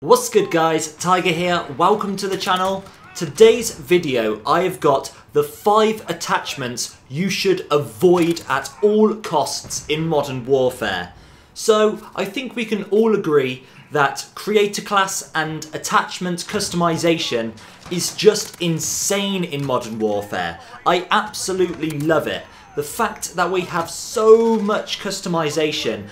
What's good guys, TygeR here, welcome to the channel. Today's video I have got the 5 attachments you should avoid at all costs in Modern Warfare. So I think we can all agree that create a class and attachment customization is just insane in Modern Warfare. I absolutely love it. The fact that we have so much customization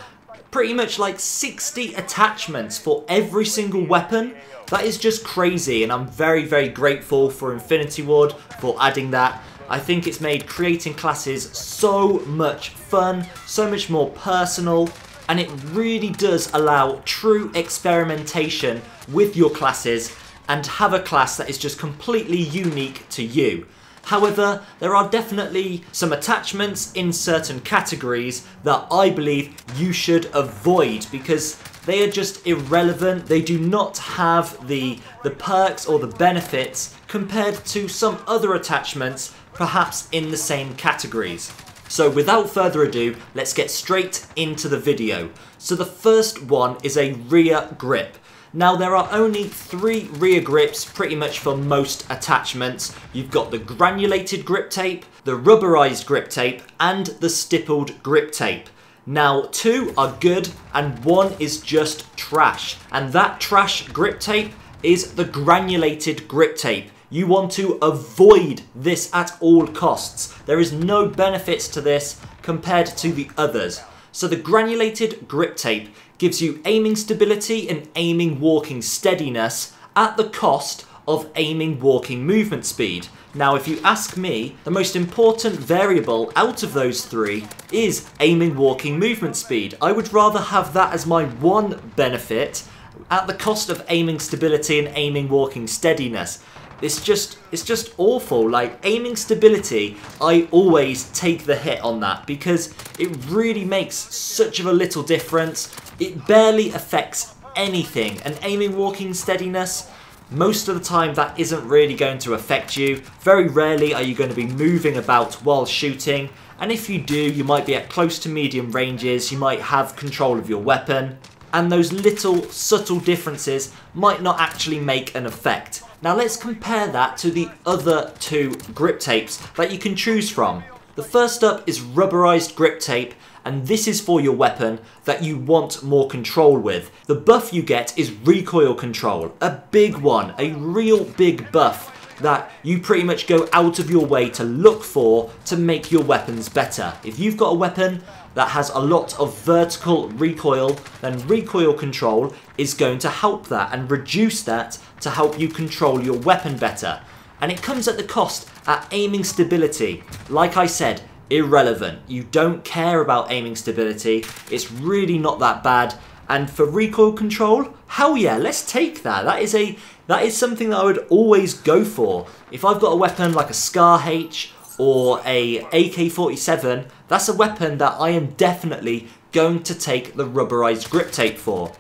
pretty much like 60 attachments for every single weapon. That is just crazy and I'm very, very grateful for Infinity Ward for adding that. I think it's made creating classes so much fun, so much more personal, and it really does allow true experimentation with your classes and have a class that is just completely unique to you. However, there are definitely some attachments in certain categories that I believe you should avoid because they are just irrelevant. They do not have the, the perks or the benefits compared to some other attachments perhaps in the same categories. So without further ado, let's get straight into the video. So the first one is a rear grip. Now there are only three rear grips pretty much for most attachments. You've got the granulated grip tape, the rubberized grip tape, and the stippled grip tape. Now, two are good and one is just trash. And that trash grip tape is the granulated grip tape. You want to avoid this at all costs. There is no benefits to this compared to the others. So the granulated grip tape gives you aiming stability and aiming walking steadiness at the cost of aiming walking movement speed. Now if you ask me, the most important variable out of those three is aiming walking movement speed. I would rather have that as my one benefit at the cost of aiming stability and aiming walking steadiness. It's just it's just awful. Like aiming stability, I always take the hit on that because it really makes such of a little difference. It barely affects anything. And aiming walking steadiness, most of the time that isn't really going to affect you. Very rarely are you going to be moving about while shooting. And if you do, you might be at close to medium ranges, you might have control of your weapon. And those little subtle differences might not actually make an effect. Now let's compare that to the other two grip tapes that you can choose from. The first up is rubberized grip tape and this is for your weapon that you want more control with. The buff you get is recoil control, a big one, a real big buff that you pretty much go out of your way to look for to make your weapons better. If you've got a weapon that has a lot of vertical recoil, then recoil control is going to help that and reduce that to help you control your weapon better. And it comes at the cost at aiming stability. Like I said, irrelevant. You don't care about aiming stability. It's really not that bad. And for recoil control, hell yeah, let's take that. That is a that is something that I would always go for. If I've got a weapon like a Scar H or a AK-47, that's a weapon that I am definitely going to take the rubberized grip tape for.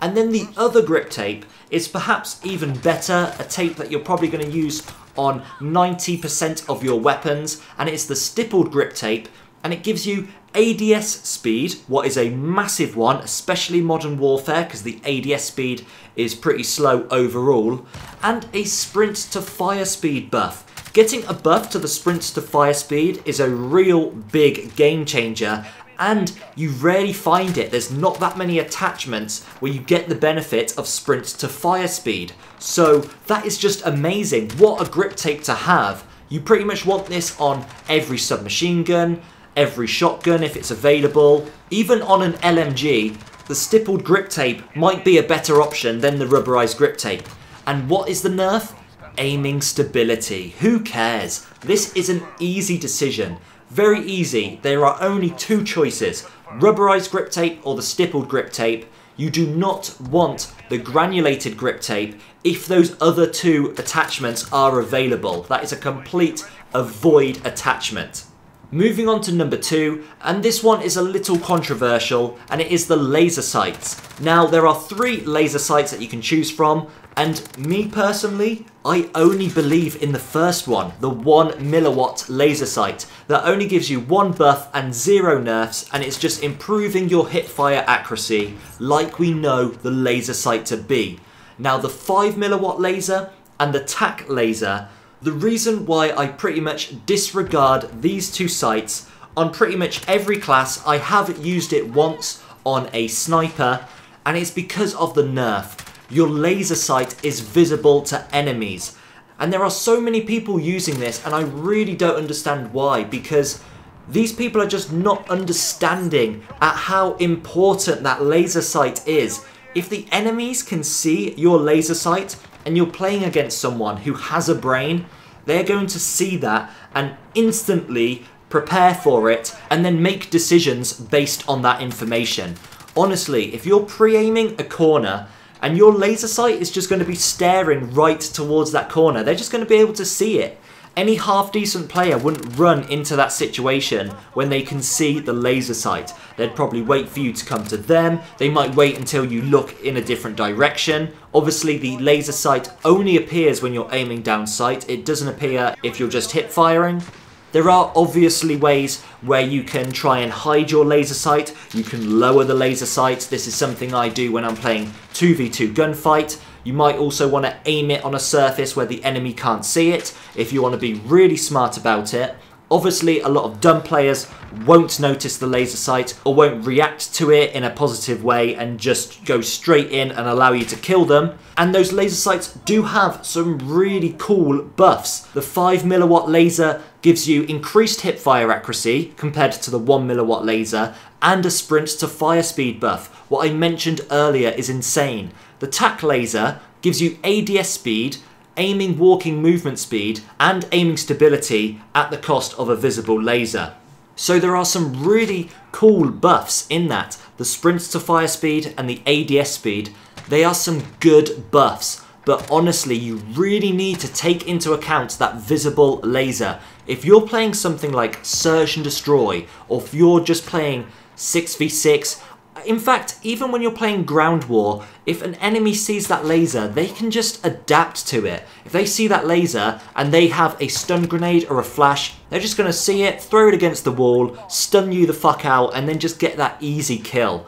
And then the other grip tape is perhaps even better, a tape that you're probably going to use on 90% of your weapons, and it's the stippled grip tape, and it gives you ADS speed, what is a massive one, especially Modern Warfare, because the ADS speed is pretty slow overall, and a sprint to fire speed buff. Getting a buff to the sprints to fire speed is a real big game changer and you rarely find it. There's not that many attachments where you get the benefit of sprint to fire speed. So that is just amazing. What a grip tape to have. You pretty much want this on every submachine gun, every shotgun if it's available. Even on an LMG, the stippled grip tape might be a better option than the rubberized grip tape. And what is the nerf? Aiming stability. Who cares? This is an easy decision. Very easy. There are only two choices. Rubberized grip tape or the stippled grip tape. You do not want the granulated grip tape if those other two attachments are available. That is a complete avoid attachment. Moving on to number two, and this one is a little controversial, and it is the laser sights. Now, there are three laser sights that you can choose from, and me personally, I only believe in the first one, the 1 milliwatt laser sight, that only gives you one buff and zero nerfs, and it's just improving your hip fire accuracy like we know the laser sight to be. Now the 5 milliwatt laser and the TAC laser, the reason why I pretty much disregard these two sights on pretty much every class, I have used it once on a sniper, and it's because of the nerf. Your laser sight is visible to enemies. And there are so many people using this, and I really don't understand why, because these people are just not understanding at how important that laser sight is. If the enemies can see your laser sight, and you're playing against someone who has a brain, they're going to see that and instantly prepare for it, and then make decisions based on that information. Honestly, if you're pre-aiming a corner and your laser sight is just going to be staring right towards that corner, they're just going to be able to see it. Any half decent player wouldn't run into that situation when they can see the laser sight. They'd probably wait for you to come to them, they might wait until you look in a different direction. Obviously the laser sight only appears when you're aiming down sight, it doesn't appear if you're just hip firing. There are obviously ways where you can try and hide your laser sight, you can lower the laser sight, this is something I do when I'm playing 2v2 gunfight. You might also want to aim it on a surface where the enemy can't see it, if you want to be really smart about it. Obviously, a lot of dumb players won't notice the laser sight or won't react to it in a positive way and just go straight in and allow you to kill them. And those laser sights do have some really cool buffs. The 5 milliwatt laser gives you increased hip fire accuracy compared to the 1 milliwatt laser and a sprint to fire speed buff. What I mentioned earlier is insane. The TAC laser gives you ADS speed aiming walking movement speed, and aiming stability at the cost of a visible laser. So there are some really cool buffs in that. The sprint to fire speed and the ADS speed, they are some good buffs. But honestly, you really need to take into account that visible laser. If you're playing something like Search and Destroy, or if you're just playing 6v6, in fact, even when you're playing Ground War, if an enemy sees that laser, they can just adapt to it. If they see that laser and they have a stun grenade or a flash, they're just going to see it, throw it against the wall, stun you the fuck out, and then just get that easy kill.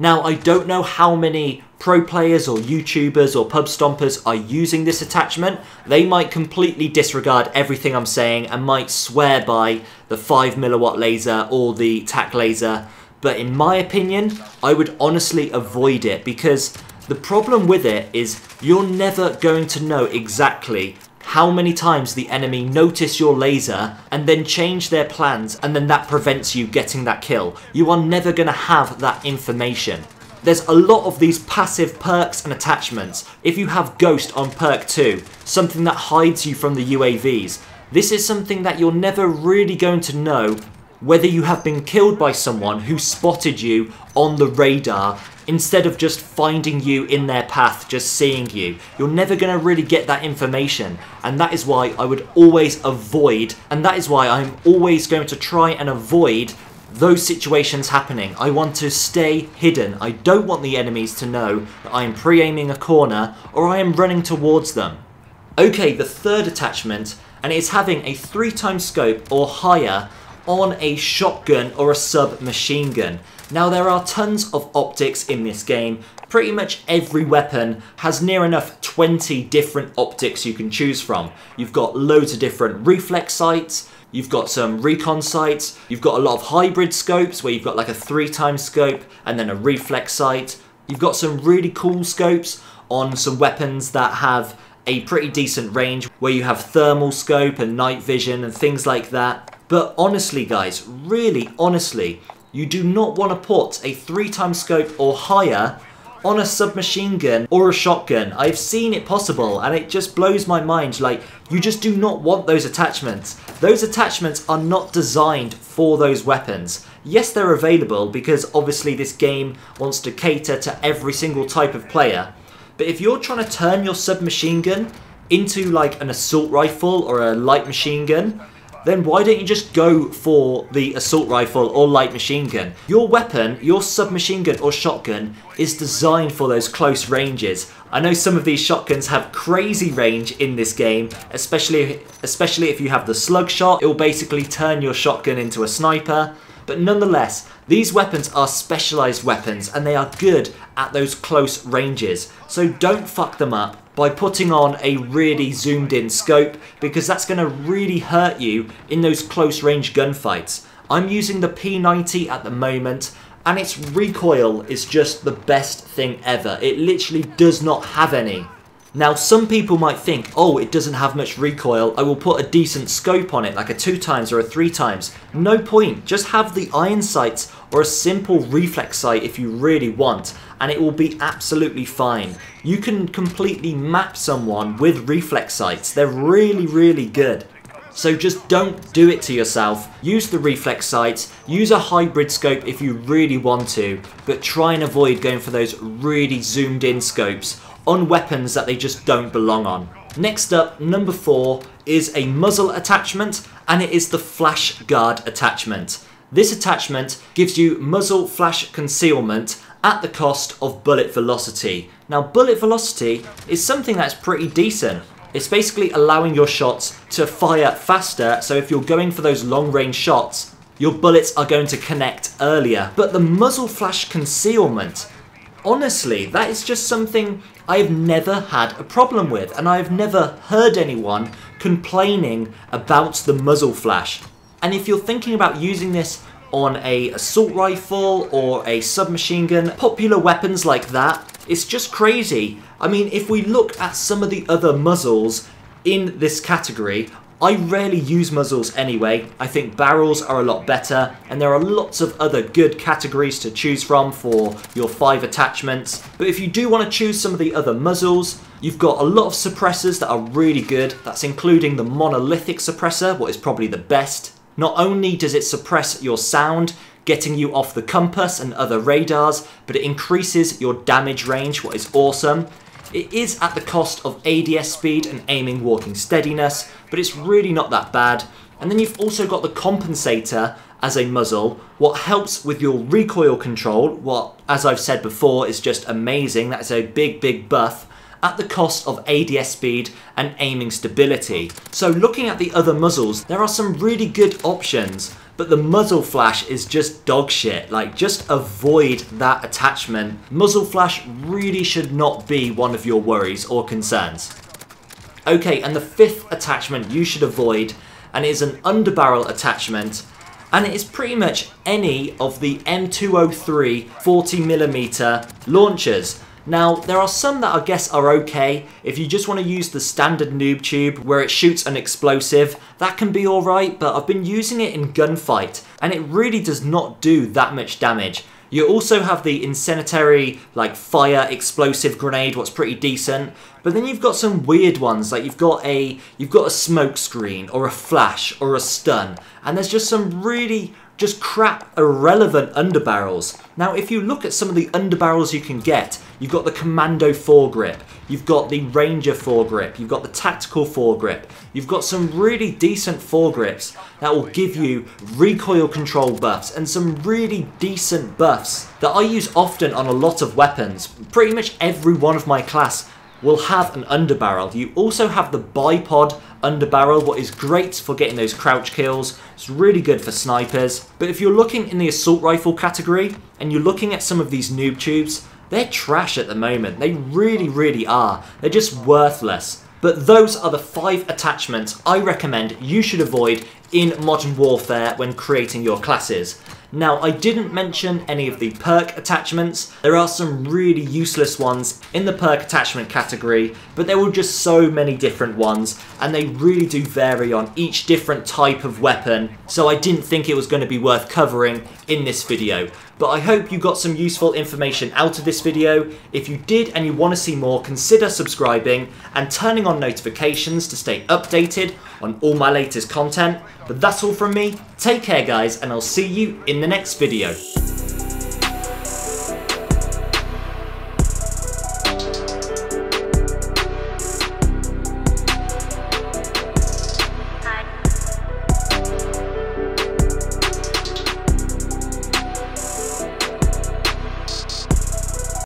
Now, I don't know how many pro players or YouTubers or pub stompers are using this attachment. They might completely disregard everything I'm saying and might swear by the 5 milliwatt laser or the TAC laser but in my opinion, I would honestly avoid it because the problem with it is you're never going to know exactly how many times the enemy notice your laser and then change their plans and then that prevents you getting that kill. You are never going to have that information. There's a lot of these passive perks and attachments. If you have Ghost on perk 2, something that hides you from the UAVs, this is something that you're never really going to know whether you have been killed by someone who spotted you on the radar instead of just finding you in their path, just seeing you. You're never going to really get that information, and that is why I would always avoid, and that is why I'm always going to try and avoid those situations happening. I want to stay hidden. I don't want the enemies to know that I am pre-aiming a corner or I am running towards them. Okay, the third attachment, and it's having a 3 times scope or higher on a shotgun or a submachine gun. Now there are tons of optics in this game. Pretty much every weapon has near enough 20 different optics you can choose from. You've got loads of different reflex sights, You've got some recon sights, you've got a lot of hybrid scopes where you've got like a three times scope and then a reflex sight. You've got some really cool scopes on some weapons that have a pretty decent range where you have thermal scope and night vision and things like that. But honestly guys, really honestly, you do not want to put a 3 times scope or higher on a submachine gun or a shotgun. I've seen it possible and it just blows my mind. Like, you just do not want those attachments. Those attachments are not designed for those weapons. Yes, they're available because obviously this game wants to cater to every single type of player. But if you're trying to turn your submachine gun into like an assault rifle or a light machine gun, then why don't you just go for the assault rifle or light machine gun? Your weapon, your submachine gun or shotgun, is designed for those close ranges. I know some of these shotguns have crazy range in this game, especially, especially if you have the slug shot. It will basically turn your shotgun into a sniper. But nonetheless, these weapons are specialized weapons and they are good at those close ranges. So don't fuck them up by putting on a really zoomed in scope because that's going to really hurt you in those close range gunfights. I'm using the P90 at the moment and its recoil is just the best thing ever. It literally does not have any. Now some people might think, oh it doesn't have much recoil, I will put a decent scope on it like a 2 times or a 3 times. No point, just have the iron sights or a simple reflex sight if you really want and it will be absolutely fine. You can completely map someone with reflex sights, they're really really good. So just don't do it to yourself. Use the reflex sights, use a hybrid scope if you really want to, but try and avoid going for those really zoomed in scopes on weapons that they just don't belong on. Next up, number four, is a muzzle attachment, and it is the flash guard attachment. This attachment gives you muzzle flash concealment at the cost of bullet velocity. Now bullet velocity is something that's pretty decent. It's basically allowing your shots to fire faster, so if you're going for those long range shots, your bullets are going to connect earlier. But the muzzle flash concealment honestly, that is just something I have never had a problem with, and I have never heard anyone complaining about the muzzle flash. And if you're thinking about using this on a assault rifle or a submachine gun, popular weapons like that, it's just crazy. I mean, if we look at some of the other muzzles in this category, I rarely use muzzles anyway, I think barrels are a lot better, and there are lots of other good categories to choose from for your 5 attachments, but if you do want to choose some of the other muzzles, you've got a lot of suppressors that are really good, that's including the monolithic suppressor, what is probably the best. Not only does it suppress your sound, getting you off the compass and other radars, but it increases your damage range, what is awesome. It is at the cost of ADS speed and aiming walking steadiness, but it's really not that bad. And then you've also got the compensator as a muzzle, what helps with your recoil control, what, as I've said before, is just amazing. That's a big, big buff at the cost of ADS speed and aiming stability. So looking at the other muzzles, there are some really good options but the muzzle flash is just dog shit. Like, just avoid that attachment. Muzzle flash really should not be one of your worries or concerns. Okay, and the fifth attachment you should avoid, and it is an underbarrel attachment, and it is pretty much any of the M203 40mm launchers. Now, there are some that I guess are okay. If you just want to use the standard noob tube where it shoots an explosive, that can be alright, but I've been using it in gunfight, and it really does not do that much damage. You also have the incendiary, like fire explosive grenade, what's pretty decent. But then you've got some weird ones, like you've got a you've got a smoke screen or a flash or a stun, and there's just some really just crap, irrelevant underbarrels. Now, if you look at some of the underbarrels you can get, you've got the Commando foregrip, you've got the Ranger foregrip, you've got the Tactical foregrip, you've got some really decent foregrips that will give you recoil control buffs and some really decent buffs that I use often on a lot of weapons. Pretty much every one of my class will have an underbarrel. You also have the bipod underbarrel, what is great for getting those crouch kills. It's really good for snipers. But if you're looking in the assault rifle category, and you're looking at some of these noob tubes, they're trash at the moment. They really, really are. They're just worthless. But those are the five attachments I recommend you should avoid in Modern Warfare when creating your classes. Now, I didn't mention any of the perk attachments. There are some really useless ones in the perk attachment category, but there were just so many different ones, and they really do vary on each different type of weapon, so I didn't think it was going to be worth covering in this video. But I hope you got some useful information out of this video. If you did and you want to see more, consider subscribing and turning on notifications to stay updated on all my latest content. But that's all from me. Take care guys and I'll see you in the next video.